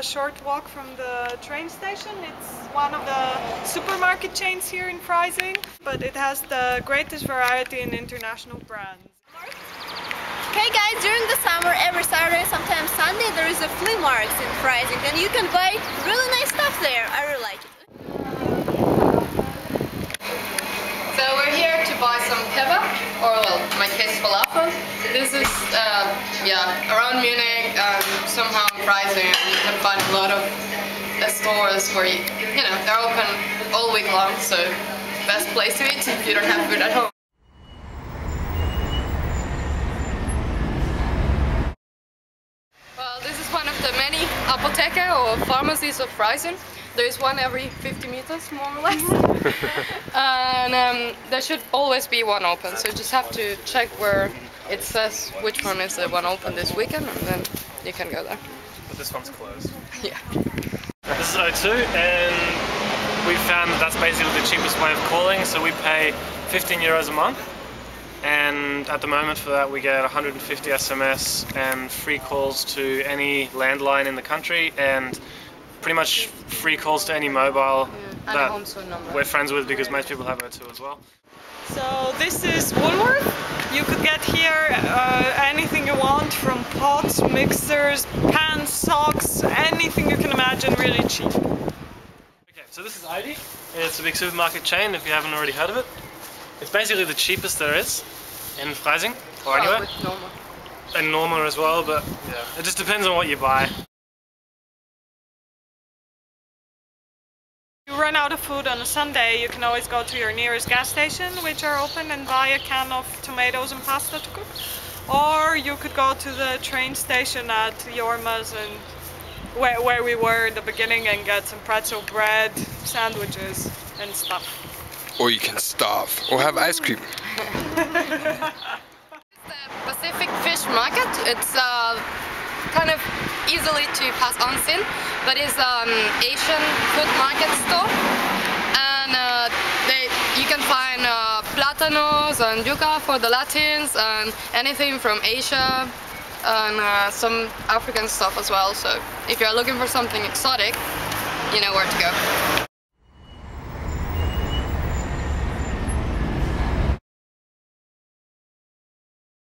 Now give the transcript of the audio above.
a short walk from the train station. It's one of the supermarket chains here in Freising, but it has the greatest variety in international brands. Okay guys, during the summer, every Saturday, sometimes Sunday, there is a flea market in Freising and you can buy really nice yeah, Munich, um, somehow in Freising, you can find a lot of uh, stores where you, you know, they're open all week long, so best place to eat if you don't have food at home. Well, this is one of the many apotheke or pharmacies of Freising. There is one every 50 meters, more or less. and um, there should always be one open, so you just have to check where it says which one is the one open this weekend, and then you can go there. But this one's closed. Yeah. This is O2, and we found that that's basically the cheapest way of calling, so we pay 15 euros a month. And at the moment for that we get 150 SMS and free calls to any landline in the country and pretty much free calls to any mobile and a home phone number. we're friends with because most people have O2 as well. So this is Woolworth. You could get here uh, anything you want from pots, mixers, pans, socks, anything you can imagine really cheap. Okay, so this is Aldi. It's a big supermarket chain if you haven't already heard of it. It's basically the cheapest there is in Freising or Oh, anywhere. with normal. and Norma as well, but yeah, it just depends on what you buy. If you run out of food on a Sunday, you can always go to your nearest gas station, which are open, and buy a can of tomatoes and pasta to cook. Or you could go to the train station at Yorma's and where, where we were in the beginning and get some pretzel bread, sandwiches, and stuff. Or you can starve. Or have ice cream. The Pacific Fish Market. It's uh, kind of easily to pass on seen, but it's um, Asian food market store, and uh, they you can find uh, platanos and yuca for the Latins and anything from Asia and uh, some African stuff as well. So if you're looking for something exotic, you know where to go.